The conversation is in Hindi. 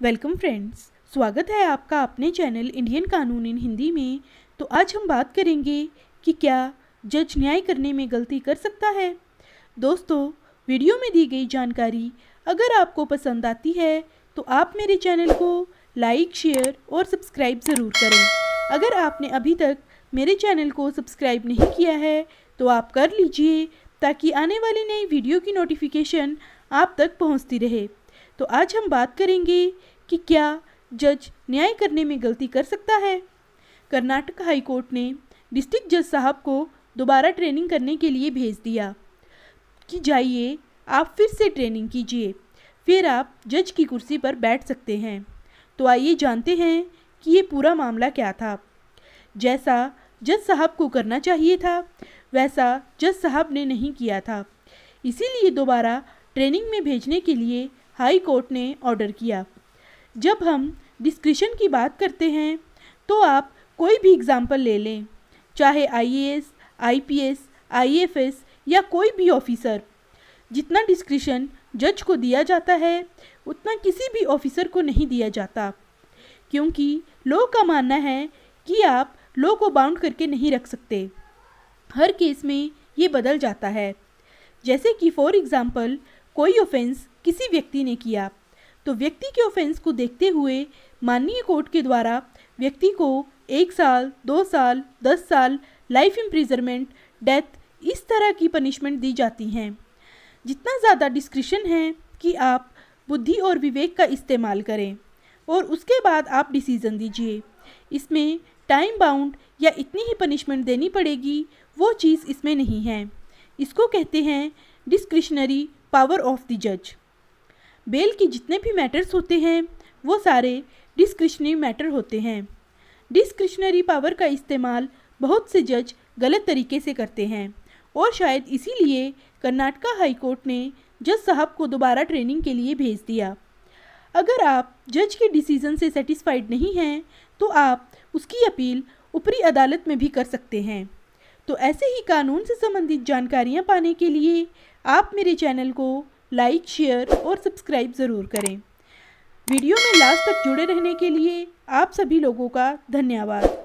वेलकम फ्रेंड्स, स्वागत है आपका अपने चैनल इंडियन कानून इन हिंदी में। तो आज हम बात करेंगे कि क्या जज न्याय करने में गलती कर सकता है। दोस्तों, वीडियो में दी गई जानकारी अगर आपको पसंद आती है तो आप मेरे चैनल को लाइक, शेयर और सब्सक्राइब ज़रूर करें। अगर आपने अभी तक मेरे चैनल को सब्सक्राइब नहीं किया है तो आप कर लीजिए ताकि आने वाली नई वीडियो की नोटिफिकेशन आप तक पहुँचती रहे। तो आज हम बात करेंगे कि क्या जज न्याय करने में गलती कर सकता है। कर्नाटक हाई कोर्ट ने डिस्ट्रिक्ट जज साहब को दोबारा ट्रेनिंग करने के लिए भेज दिया कि जाइए, आप फिर से ट्रेनिंग कीजिए, फिर आप जज की कुर्सी पर बैठ सकते हैं। तो आइए जानते हैं कि ये पूरा मामला क्या था। जैसा जज साहब को करना चाहिए था, वैसा जज साहब ने नहीं किया था। इसीलिए दोबारा ट्रेनिंग में भेजने के लिए हाई कोर्ट ने ऑर्डर किया। जब हम डिस्क्रिशन की बात करते हैं तो आप कोई भी एग्ज़ाम्पल ले लें चाहे आईएएस, आईपीएस, आईएफएस या कोई भी ऑफिसर। जितना डिस्क्रिशन जज को दिया जाता है उतना किसी भी ऑफिसर को नहीं दिया जाता। क्योंकि लॉ का मानना है कि आप लॉ को बाउंड करके नहीं रख सकते। हर केस में ये बदल जाता है। जैसे कि फॉर एग्ज़ाम्पल कोई ऑफेंस किसी व्यक्ति ने किया। तो व्यक्ति के ऑफेंस को देखते हुए माननीय कोर्ट के द्वारा व्यक्ति को एक साल, दो साल, दस साल लाइफ इम्प्रिजरमेंट डेथ इस तरह की पनिशमेंट दी जाती हैं। जितना ज़्यादा डिस्क्रिशन है कि आप बुद्धि और विवेक का इस्तेमाल करें और उसके बाद आप डिसीज़न दीजिए। इसमें टाइम बाउंड या इतनी ही पनिशमेंट देनी पड़ेगी, वो चीज़ इसमें नहीं है। इसको कहते हैं डिस्क्रिशनरी पावर ऑफ़ द जज बेल के जितने भी मैटर्स होते हैं, वो सारे डिस्क्रिशनरी मैटर होते हैं। डिस्क्रिशनरी पावर का इस्तेमाल बहुत से जज गलत तरीके से करते हैं। और शायद इसीलिए कर्नाटका हाई कोर्ट ने जज साहब को दोबारा ट्रेनिंग के लिए भेज दिया। अगर आप जज के डिसीज़न से सेटिस्फाइड नहीं हैं तो आप उसकी अपील ऊपरी अदालत में भी कर सकते हैं। तो ऐसे ही कानून से संबंधित जानकारियाँ पाने के लिए आप मेरे चैनल को लाइक, शेयर और सब्सक्राइब ज़रूर करें। वीडियो में लास्ट तक जुड़े रहने के लिए आप सभी लोगों का धन्यवाद।